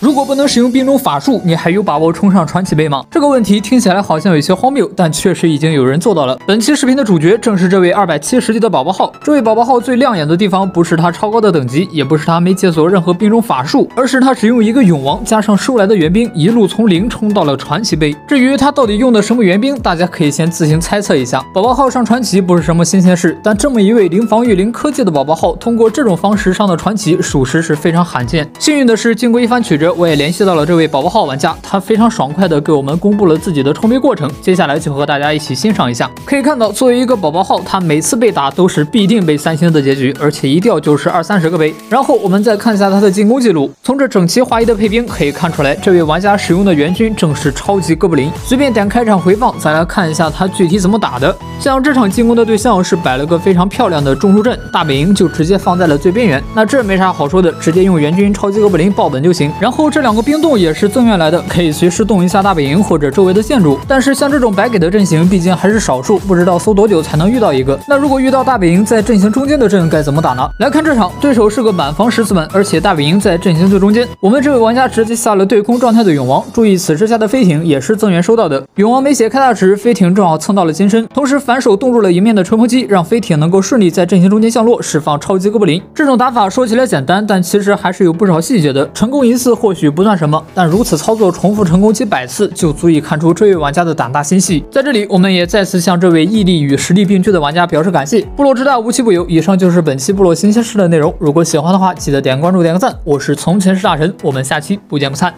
如果不能使用兵种法术，你还有把握冲上传奇杯吗？这个问题听起来好像有些荒谬，但确实已经有人做到了。本期视频的主角正是这位二百七十级的宝宝号。这位宝宝号最亮眼的地方，不是他超高的等级，也不是他没解锁任何兵种法术，而是他只用一个勇王加上收来的援兵，一路从零冲到了传奇杯。至于他到底用的什么援兵，大家可以先自行猜测一下。宝宝号上传奇不是什么新鲜事，但这么一位零防御、零科技的宝宝号，通过这种方式上的传奇，属实是非常罕见。幸运的是，经过一番曲折，我也联系到了。这位宝宝号玩家，他非常爽快的给我们公布了自己的冲杯过程，接下来就和大家一起欣赏一下。可以看到，作为一个宝宝号，他每次被打都是必定被三星的结局，而且一掉就是二三十个杯。然后我们再看一下他的进攻记录，从这整齐划一的配兵可以看出来，这位玩家使用的援军正是超级哥布林。随便点开场回放，再来看一下他具体怎么打的。像这场进攻的对象是摆了个非常漂亮的中枢阵，大本营就直接放在了最边缘。那这没啥好说的，直接用援军超级哥布林爆本就行。然后后这两个冰冻。也是增援来的，可以随时动一下大本营或者周围的建筑。但是像这种白给的阵型，毕竟还是少数，不知道搜多久才能遇到一个。那如果遇到大本营在阵型中间的阵，该怎么打呢？来看这场，对手是个满防十字门，而且大本营在阵型最中间。我们这位玩家直接下了对空状态的永王，注意此时下的飞艇也是增援收到的。永王没血开大值，飞艇正好蹭到了金身，同时反手冻住了迎面的吹风机，让飞艇能够顺利在阵型中间降落，释放超级哥布林。这种打法说起来简单，但其实还是有不少细节的。成功一次或许不算什么。但如此操作重复成功几百次，就足以看出这位玩家的胆大心细。在这里，我们也再次向这位毅力与实力并具的玩家表示感谢。部落之大，无奇不有。以上就是本期部落新鲜事的内容。如果喜欢的话，记得点关注、点个赞。我是从前是大神，我们下期不见不散。